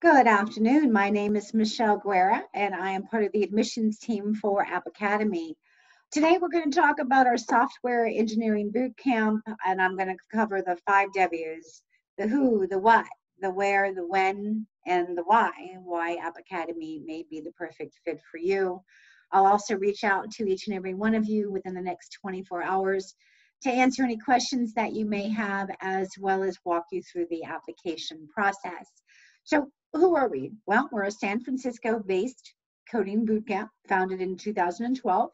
Good afternoon. My name is Michelle Guerra, and I am part of the admissions team for App Academy. Today, we're going to talk about our software engineering boot camp, and I'm going to cover the five W's the who, the what, the where, the when, and the why. Why App Academy may be the perfect fit for you. I'll also reach out to each and every one of you within the next 24 hours to answer any questions that you may have, as well as walk you through the application process. So, who are we? Well, we're a San Francisco based coding bootcamp founded in 2012,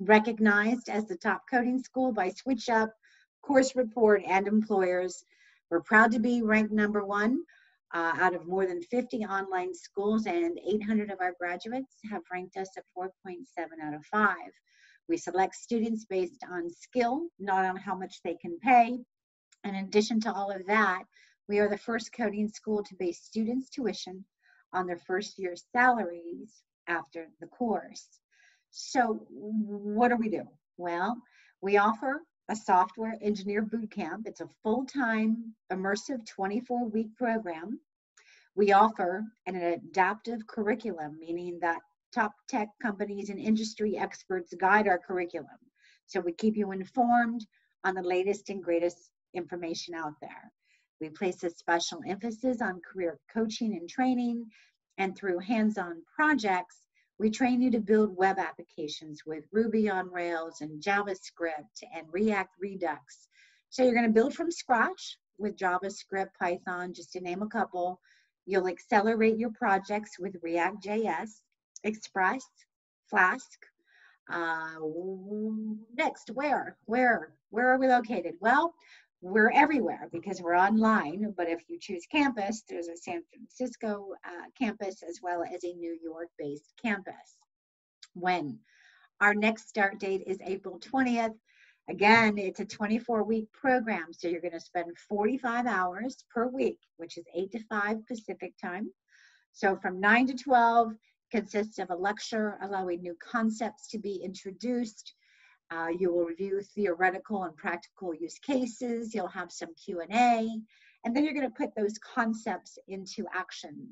recognized as the top coding school by SwitchUp, Course Report, and employers. We're proud to be ranked number one uh, out of more than 50 online schools, and 800 of our graduates have ranked us at 4.7 out of 5. We select students based on skill, not on how much they can pay. In addition to all of that, we are the first coding school to base students' tuition on their first year's salaries after the course. So, what do we do? Well, we offer a software engineer boot camp. It's a full time, immersive 24 week program. We offer an adaptive curriculum, meaning that top tech companies and industry experts guide our curriculum. So we keep you informed on the latest and greatest information out there. We place a special emphasis on career coaching and training, and through hands on projects, we train you to build web applications with Ruby on Rails and JavaScript and React Redux. So you're going to build from scratch with JavaScript, Python, just to name a couple. You'll accelerate your projects with React.js, Express, Flask. Uh, next, where? Where? Where are we located? Well, we're everywhere because we're online. But if you choose campus, there's a San Francisco uh, campus as well as a New York based campus. When? Our next start date is April 20th. Again, it's a 24 week program. So you're going to spend 45 hours per week, which is 8 to 5 Pacific time. So from 9 to 12 consists of a lecture allowing new concepts to be introduced uh, you will review theoretical and practical use cases. You'll have some Q&A, and then you're going to put those concepts into action.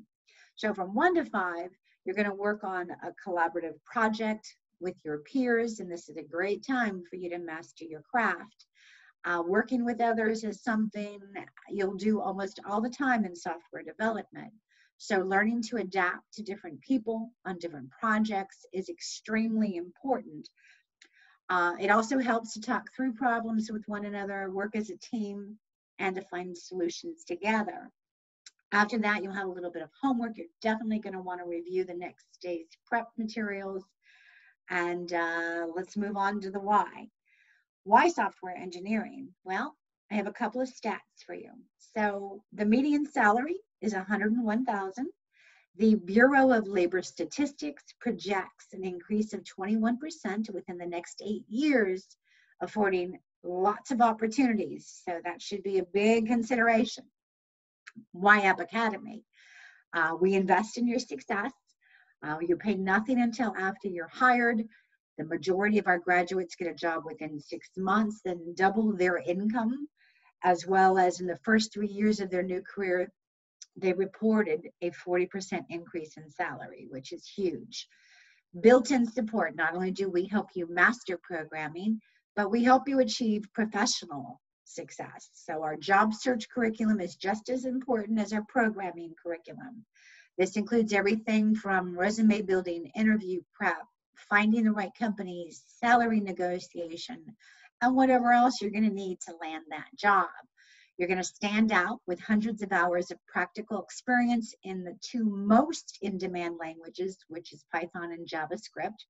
So from one to five, you're going to work on a collaborative project with your peers, and this is a great time for you to master your craft. Uh, working with others is something you'll do almost all the time in software development. So learning to adapt to different people on different projects is extremely important uh, it also helps to talk through problems with one another, work as a team, and to find solutions together. After that, you'll have a little bit of homework. You're definitely going to want to review the next day's prep materials. And uh, let's move on to the why. Why software engineering? Well, I have a couple of stats for you. So the median salary is 101,000. The Bureau of Labor Statistics projects an increase of 21% within the next eight years, affording lots of opportunities. So that should be a big consideration. Why App Academy? Uh, we invest in your success. Uh, you pay nothing until after you're hired. The majority of our graduates get a job within six months and double their income, as well as in the first three years of their new career, they reported a 40% increase in salary, which is huge. Built in support, not only do we help you master programming, but we help you achieve professional success. So, our job search curriculum is just as important as our programming curriculum. This includes everything from resume building, interview prep, finding the right companies, salary negotiation, and whatever else you're going to need to land that job. You're going to stand out with hundreds of hours of practical experience in the two most in demand languages, which is Python and JavaScript.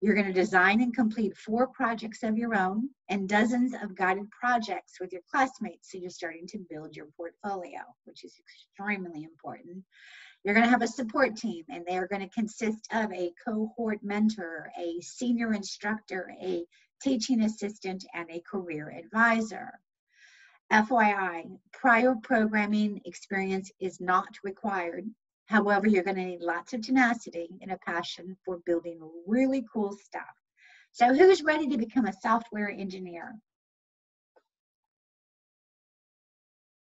You're going to design and complete four projects of your own and dozens of guided projects with your classmates. So you're starting to build your portfolio, which is extremely important. You're going to have a support team, and they are going to consist of a cohort mentor, a senior instructor, a teaching assistant, and a career advisor. FYI, prior programming experience is not required. However, you're going to need lots of tenacity and a passion for building really cool stuff. So, who's ready to become a software engineer?